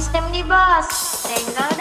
sistema de boss. treinando